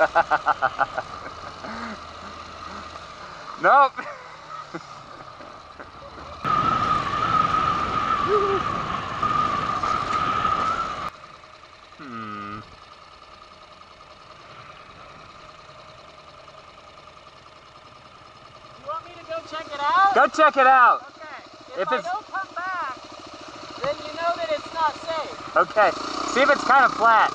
nope. hmm. You want me to go check it out? Go check it out. Okay. If, If I it's- don't come back, then you know that it's not safe. Okay. See if it's kind of flat.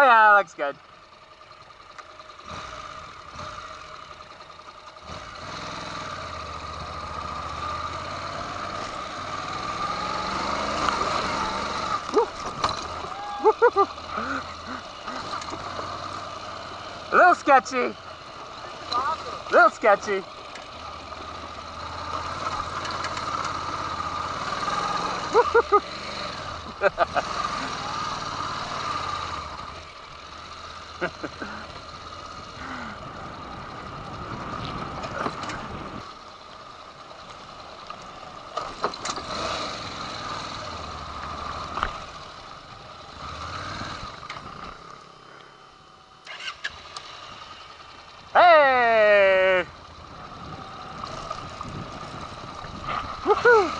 Oh yeah, that looks good. A little sketchy. Awesome. little sketchy. Hey! Woohoo!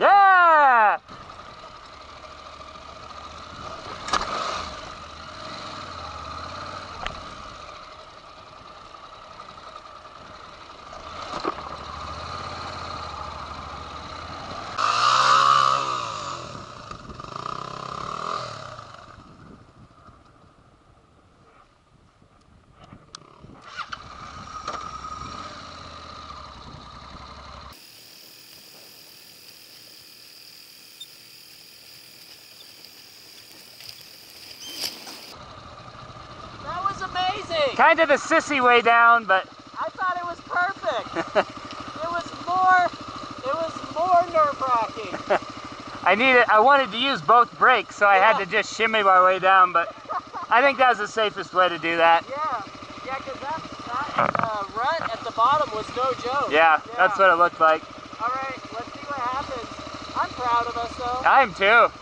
Yeah! That was amazing. Kind of the sissy way down, but I thought it was perfect. it was more, it was more nerve wracking. I needed, I wanted to use both brakes, so I had to just shimmy my way down, but I think that was the safest way to do that. Yeah, yeah, because that, that uh, rut at the bottom was no joke. Yeah, that's what it looked like. All right, let's see what happens. I'm proud of us though. I am too.